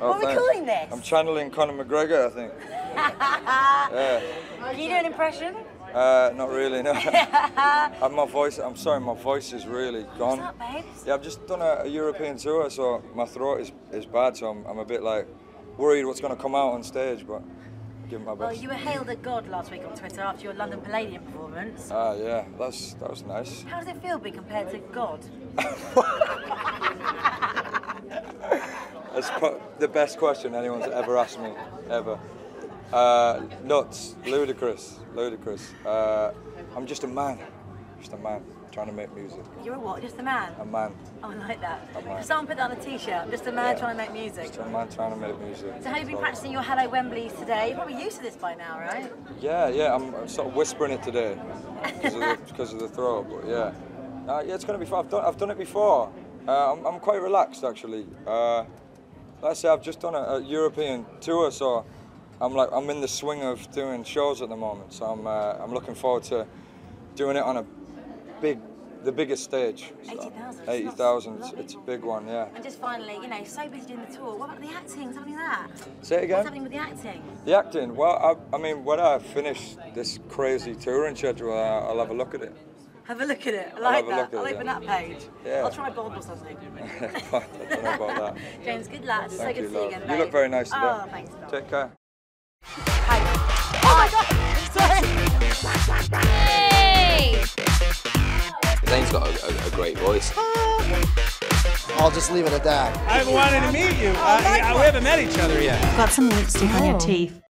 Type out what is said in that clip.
Oh, what are we calling this? I'm channeling Conor McGregor, I think. yeah. Can you do an impression? Uh, not really, no. Uh, my voice, I'm sorry, my voice is really gone. What's up, babes? Yeah, I've just done a, a European tour, so my throat is, is bad, so I'm, I'm a bit like worried what's going to come out on stage, but I'll give it my Well, you were hailed a god last week on Twitter after your London Palladium performance. Ah, yeah, that's that was nice. How does it feel being compared to God? That's pro- the best question anyone's ever asked me, ever. Uh, nuts, ludicrous, ludicrous. Uh, I'm just a man, just a man trying to make music. You're a what? Just a man? A man, Oh, I like that. If someone put that on a t-shirt, I'm just a man Yeah. trying to make music. just a man trying to make music. So have you been practicing your Hello Wembleys today? You're probably used to this by now, right? Yeah, yeah, I'm, sort of whispering it today because of the, of the throat, but yeah. Uh, yeah, it's going to be fun. I've done, I've done it before. Uh, I'm, I'm quite relaxed actually. Like I say, I've just done a, a European tour, so I'm like I'm in the swing of doing shows at the moment. So I'm uh, I'm looking forward to doing it on a big, the biggest stage. 80,000. Eighty thousand. It's a big one, yeah. And just finally, you know, so busy doing the tour. What about the acting? Something with that? Say it What's happening with the acting? The acting. Well, I, I mean, when I finish this crazy touring schedule, I'll have a look at it. Have a look at it. I like that. I'll open that page. Yeah. I'll try Bob or something. I don't know about that. James, good luck. so Thank good you, to see you love. again, You look very nice today. Oh, thanks. darling. Take care. Hi. Oh my god! Sorry. Hey! Zane's got a, a, a great voice. I'll just leave it at that. I've wanted to meet you. Uh, yeah, we haven't met each other yet. Got some lipstick on your teeth.